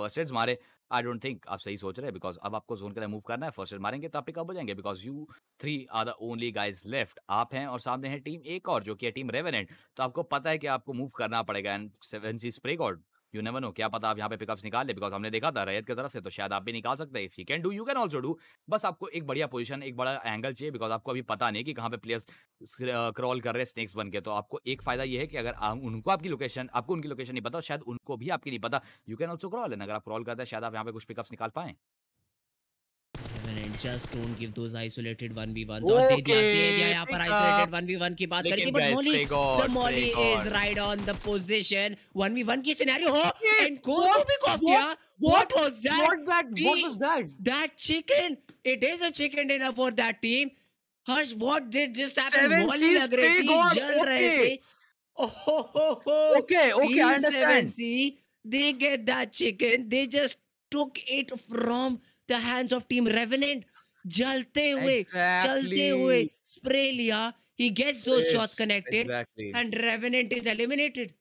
First ads मारे I don't think आप सही सोच रहे हैं बिकॉज़ अब आपको जोन के लिए मूव करना है फ़र्स्ट एड मारेंगे तो आप पिकअप हो जाएँगे because you three are the only guys left आप हैं और सामने है टीम एक और, जो कि है टीम रेवेनेंट तो आपको पता है कि आपको मूव करना पड़ेगा and seven C spray god you never know क्या पता आप यहाँ पे पिकअप्स निकाल ले बिकॉज़ हमने देखा था रैयत की तरफ़ से तो शायद आप भी निकाल सकते हैं। If you can do you can also do बस आपको एक बढ़िया पोजीशन एक बड़ा एंगल चाहिए बिकॉज़ आपको अभी पता नहीं कि कहाँ पे प्लेयर्स क्रॉल कर रहे हैं स्नेक्स बन के। तो आपको एक फ़ायदा ये है कि अगर उनको आपकी लोकेशन आपको उनकी लोकेशन नहीं पता शायद उनको भी आपकी नहीं पता you can also crawl and अगर आप क्रॉल करते हैं, शायद आप यहाँ पे कुछ पिकअप्स निकाल पाए। and just don't give those isolated 1v1s और दे दिया दे दिया यहाँ पर isolated 1v1 की बात करी थी but Molly the Molly is right on the position 1v1 की scenario हो and go to pick off किया what was that what that what was that that chicken it is a chicken dinner for that team Harsh what did just happen Molly लग रही थी जल रहे थे oh ho ho ho okay okay I understand 7C they get that chicken they just took it from the hands of Team Revenant. Jalte hue, exactly. hue, spray liya. He gets those shots connected, exactly. and Revenant is eliminated.